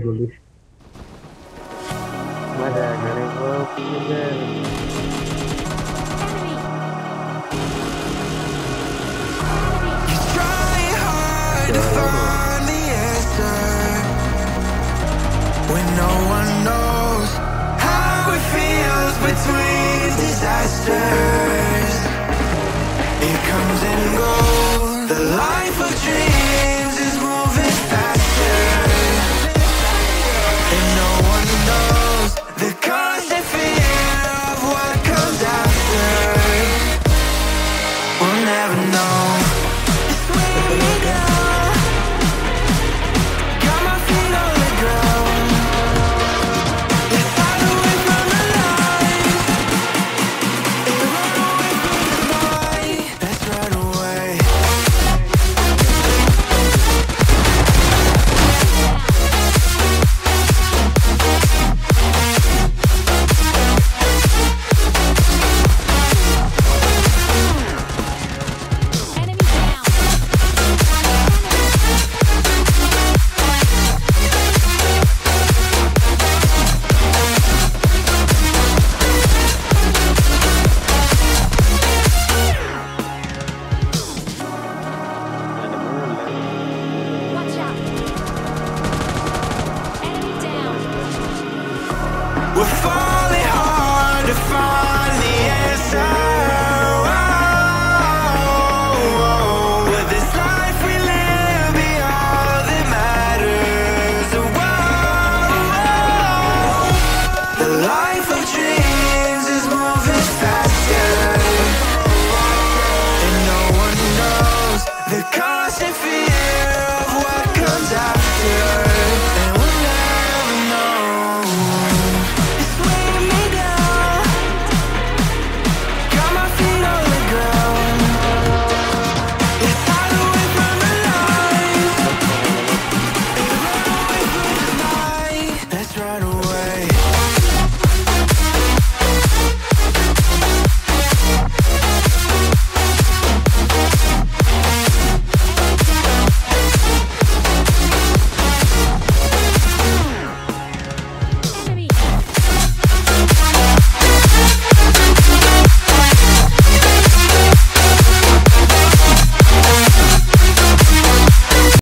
Gulis. Madagaling ko, pinagay. Trying hard to find the answer when no one knows how it feels between disasters. It comes and goes. The life of dreams We're falling.